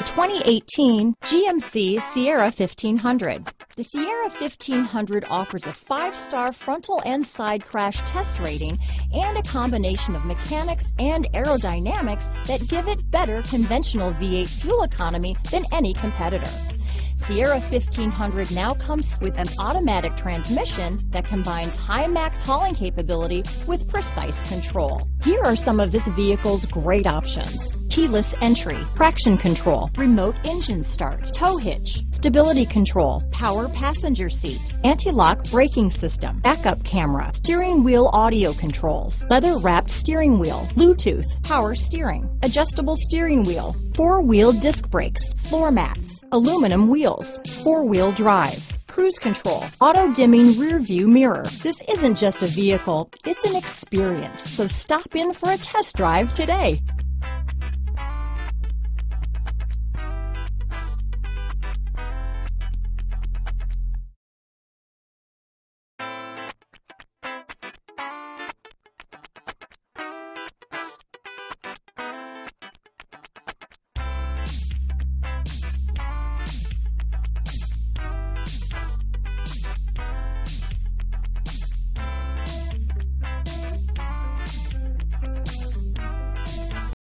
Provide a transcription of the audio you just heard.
The 2018 GMC Sierra 1500. The Sierra 1500 offers a five-star frontal and side crash test rating and a combination of mechanics and aerodynamics that give it better conventional V8 fuel economy than any competitor. Sierra 1500 now comes with an automatic transmission that combines high max hauling capability with precise control. Here are some of this vehicle's great options. Keyless entry, traction control, remote engine start, tow hitch, stability control, power passenger seat, anti-lock braking system, backup camera, steering wheel audio controls, leather wrapped steering wheel, Bluetooth, power steering, adjustable steering wheel, four-wheel disc brakes, floor mats, aluminum wheels, four-wheel drive, cruise control, auto-dimming rear view mirror. This isn't just a vehicle, it's an experience. So stop in for a test drive today.